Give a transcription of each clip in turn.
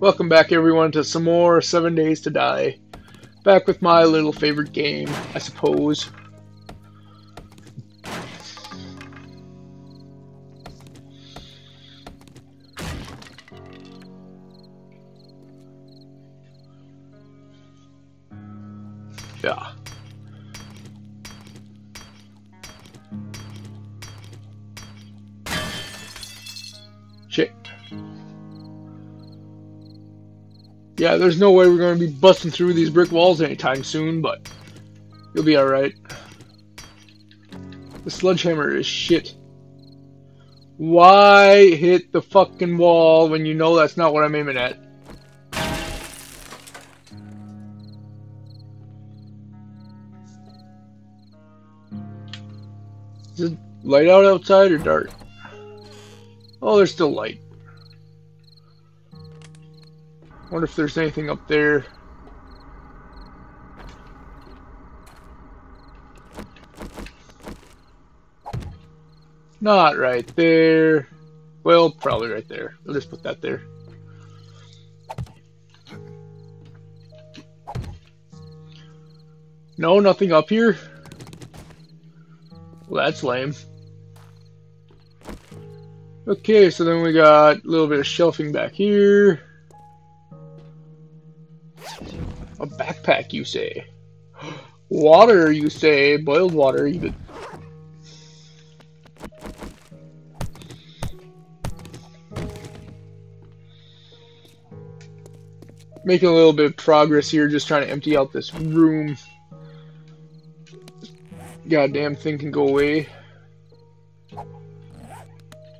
Welcome back everyone to some more 7 Days to Die. Back with my little favorite game, I suppose. There's no way we're going to be busting through these brick walls anytime soon, but you'll be alright. The sledgehammer is shit. Why hit the fucking wall when you know that's not what I'm aiming at? Is it light out outside or dark? Oh, there's still light. Wonder if there's anything up there. Not right there. Well, probably right there. I'll just put that there. No, nothing up here. Well, that's lame. Okay, so then we got a little bit of shelving back here. Backpack, you say? Water, you say? Boiled water, even. Making a little bit of progress here, just trying to empty out this room goddamn thing can go away.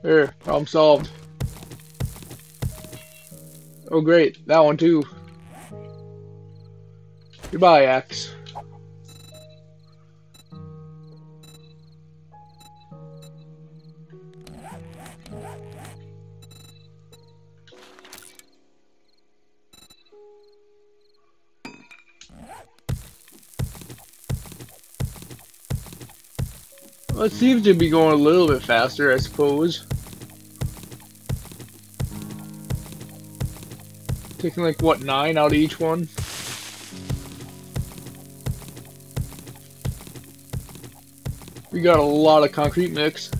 There, problem solved. Oh great, that one too. Goodbye, axe. It seems to be going a little bit faster, I suppose. Taking like, what, nine out of each one? We got a lot of concrete mix.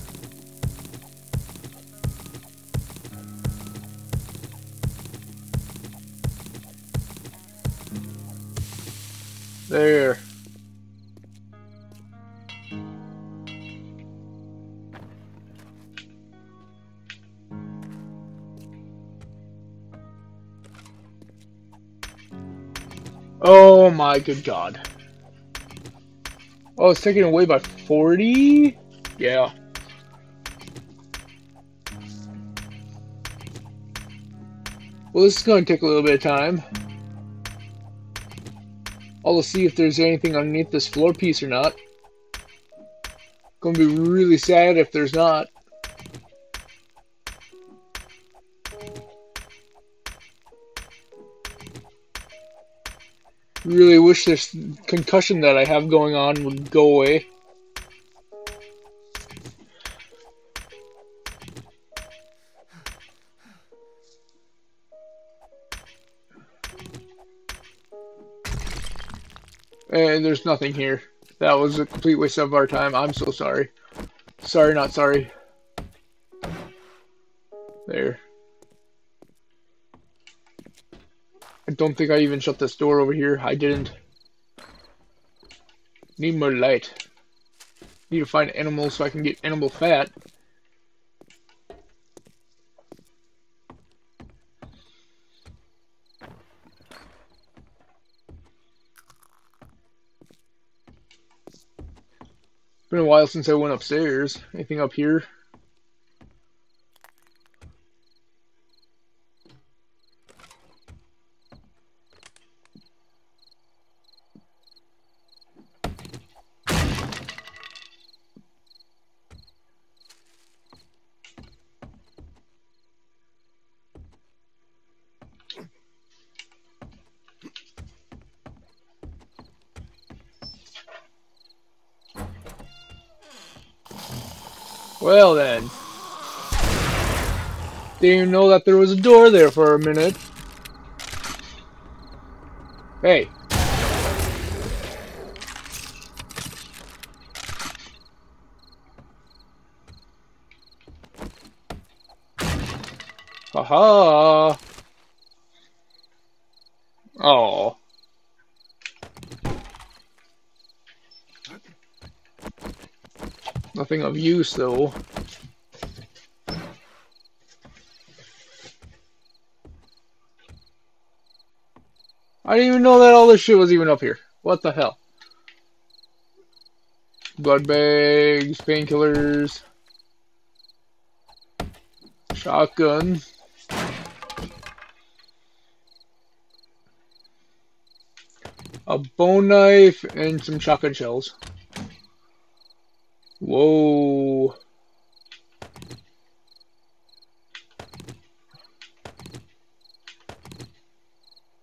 There. Oh my good god. Oh, it's taken away by 40? Yeah. Well, this is going to take a little bit of time. I'll see if there's anything underneath this floor piece or not. To be really sad if there's not. Really wish this concussion that I have going on would go away. And there's nothing here. That was a complete waste of our time. I'm so sorry. Sorry, not sorry. There. I don't think I even shut this door over here. I didn't. Need more light. Need to find animals so I can get animal fat. Been a while since I went upstairs. Anything up here? Well then. Didn't even know that there was a door there for a minute. Hey. Aha! Oh. Nothing of use, though. I didn't even know that all this shit was even up here. What the hell? Blood bags, painkillers, shotgun. A bone knife and some shotgun shells. Whoa.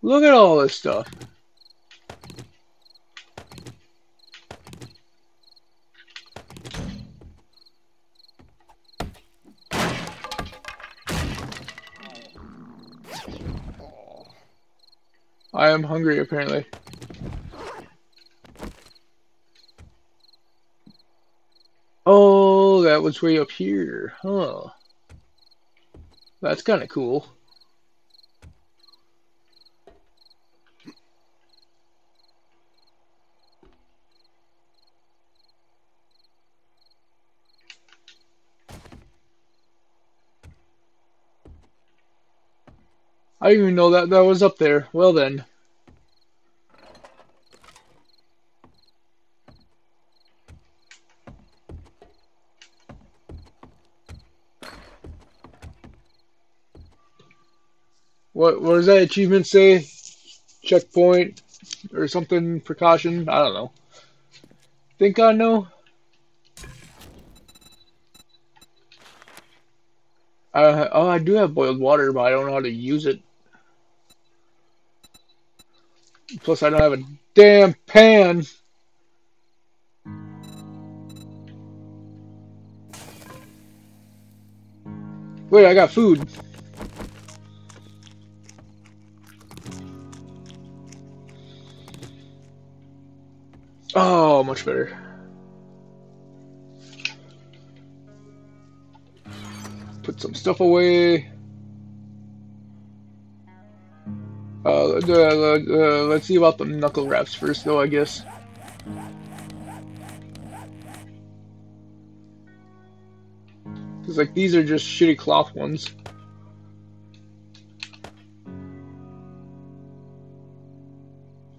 Look at all this stuff. I am hungry apparently. Oh, that was way up here. Huh. That's kind of cool. I didn't even know that that was up there. Well then. What, what does that achievement say? Checkpoint or something, precaution? I don't know. Think I know? Oh, I do have boiled water, but I don't know how to use it. Plus, I don't have a damn pan. Wait, I got food. Oh, much better. Put some stuff away. Uh, uh, uh, let's see about the knuckle wraps first, though, I guess. Because, like, these are just shitty cloth ones.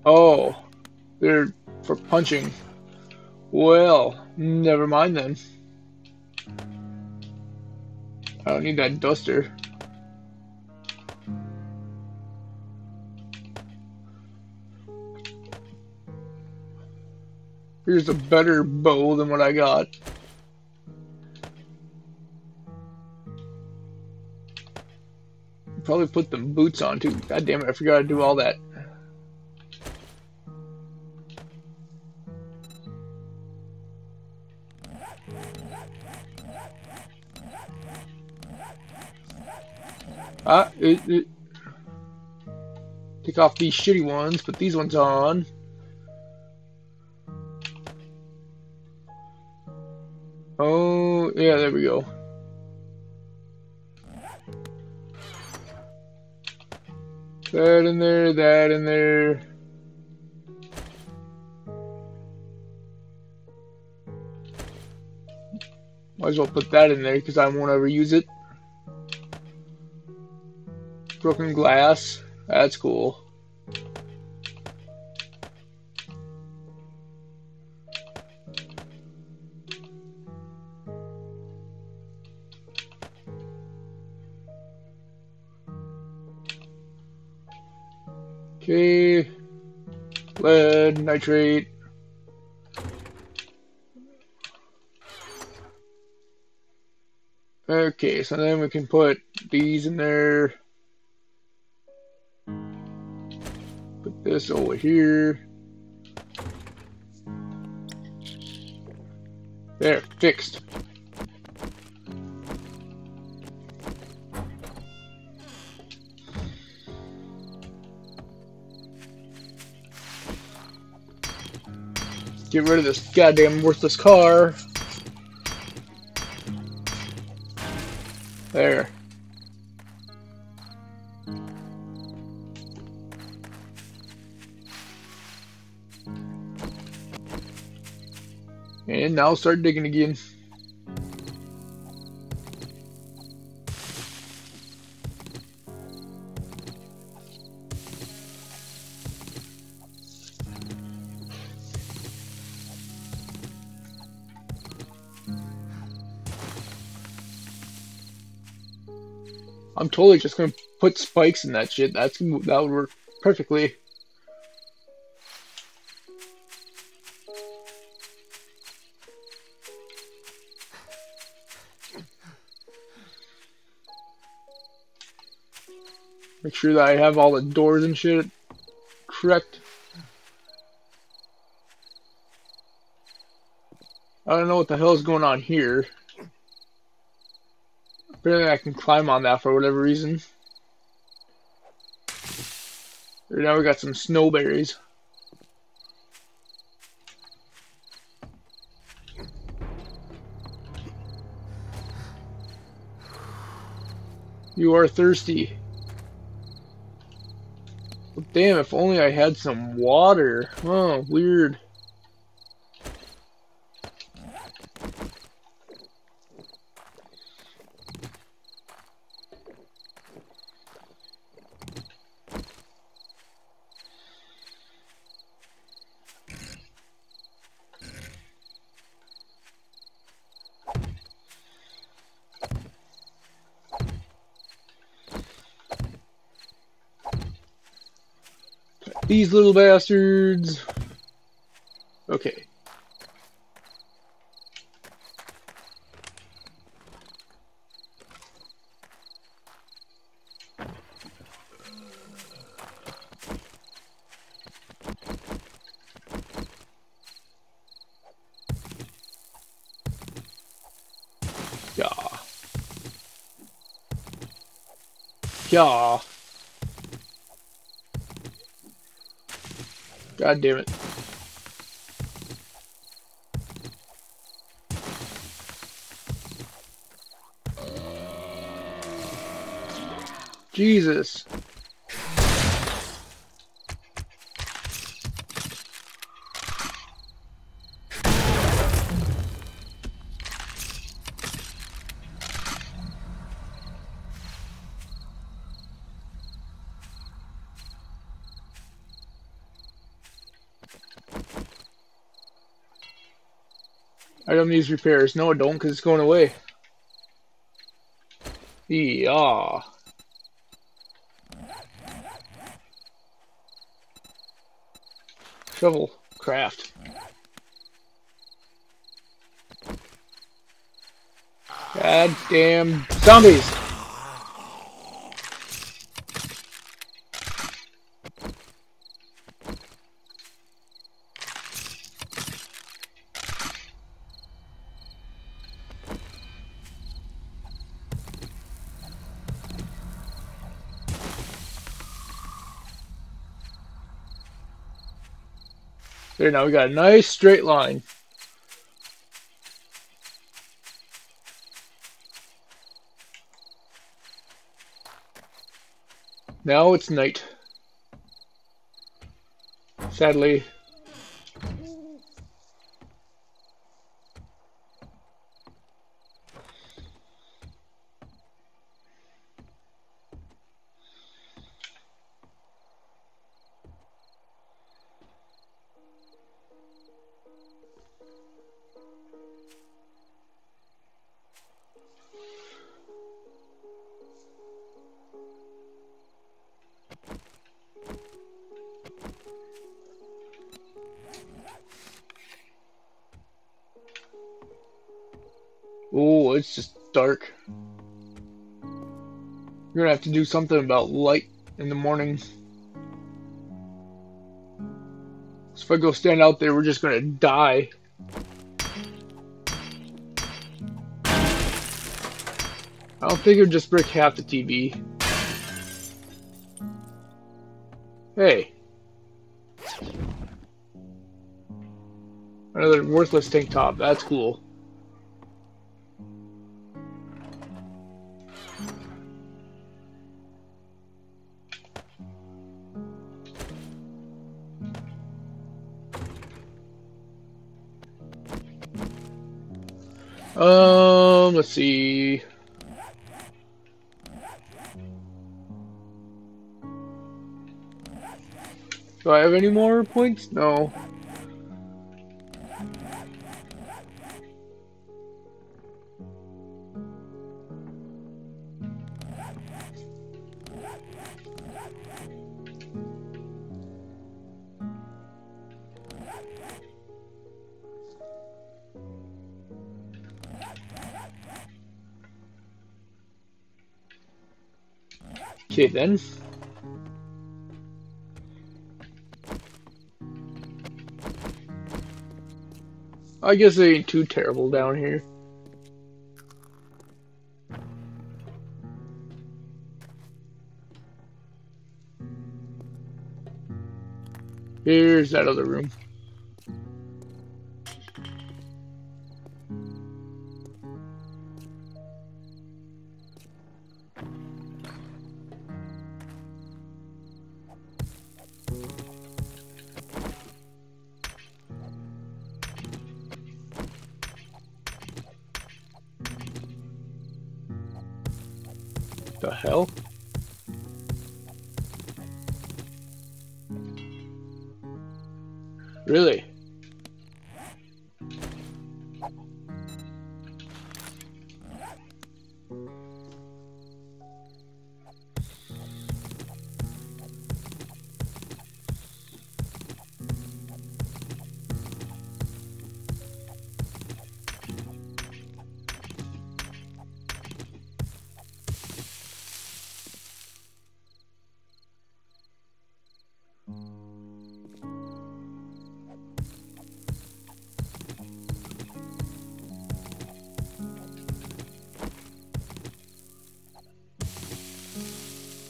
Oh, they're for punching. Well, never mind then. I don't need that duster. Here's a better bow than what I got. Probably put the boots on too. God damn it, I forgot to do all that. Ah, it, it. Take off these shitty ones, put these ones on. Oh, yeah, there we go. That in there, that in there. Might as well put that in there because I won't ever use it. Broken glass. That's cool. Okay. Lead, nitrate. Okay, so then we can put these in there. this over here. There, fixed. Get rid of this goddamn worthless car. There. And now start digging again. I'm totally just gonna put spikes in that shit. That's that would work perfectly. Make sure that I have all the doors and shit correct. I don't know what the hell is going on here. Apparently I can climb on that for whatever reason. Right now we got some snowberries. You are thirsty. Damn, if only I had some water. Oh, weird. These little bastards. Okay. Yeah. Yeah. God damn it. Jesus. Item needs repairs. No, it don't, because it's going away. Yeah. Shovel. Craft. God damn zombies! Now we got a nice straight line. Now it's night. Sadly, it's just dark. You're gonna have to do something about light in the morning. So if I go stand out there, we're just gonna die. I don't think it'd just break half the TV. Hey. Another worthless tank top. That's cool. Um, let's see. Do I have any more points? No. Okay then. I guess it ain't too terrible down here. Here's that other room.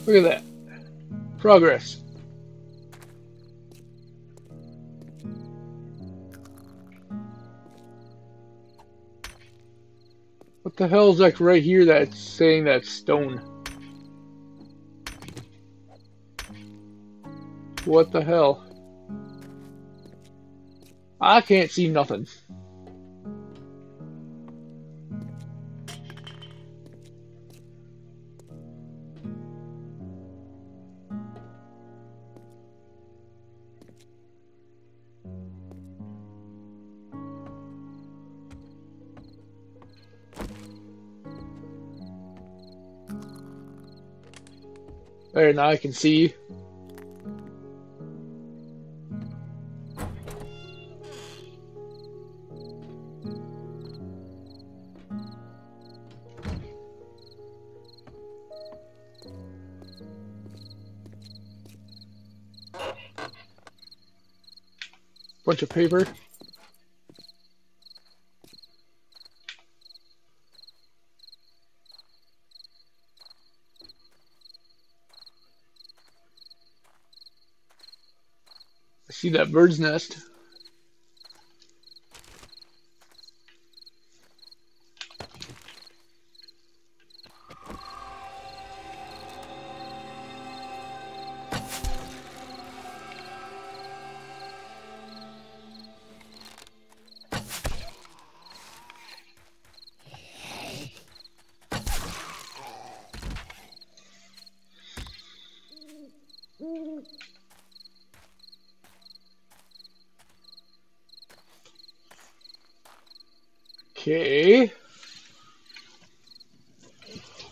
Look at that. Progress. What the hell is like right here that's saying that stone? What the hell? I can't see nothing. Now I can see. you. Bunch of paper. See that bird's nest. Okay.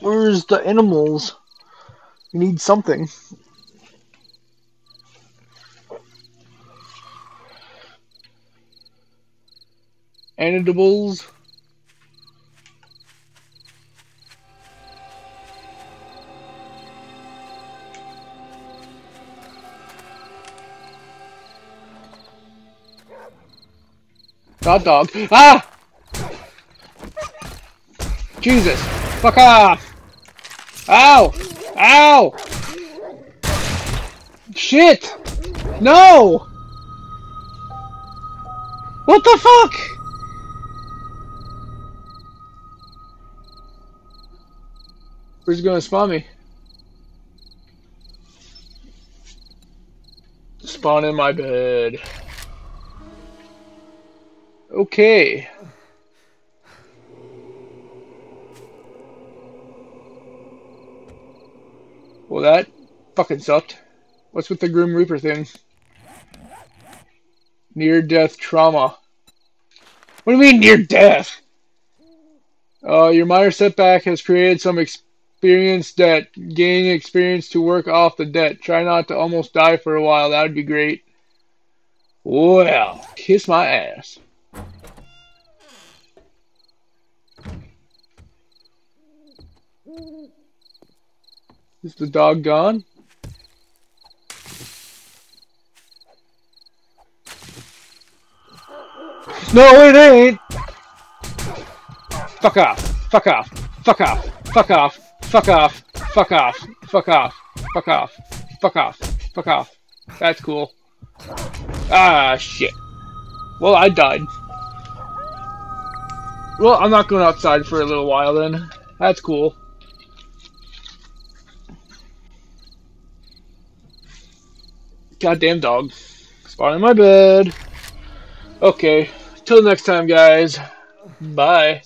Where's the animals? We need something. Animals. Hot dog. Ah! Jesus! Fuck off! Ow! Ow! Shit! No! What the fuck? Where's he gonna spawn me? Spawn in my bed. Okay. Well, that fucking sucked. What's with the Grim Reaper thing? Near death trauma. What do you mean near death? Uh, your minor setback has created some experience debt. Gaining experience to work off the debt. Try not to almost die for a while. That would be great. Well, kiss my ass. Is the dog gone? No, it ain't! Fuck off! Fuck off! Fuck off! Fuck off! Fuck off! Fuck off! Fuck off! Fuck off! Fuck off! Fuck off! That's cool. Ah, shit. Well, I died. Well, I'm not going outside for a little while then. That's cool. Goddamn dog. Spawn in my bed. Okay. Till next time, guys. Bye.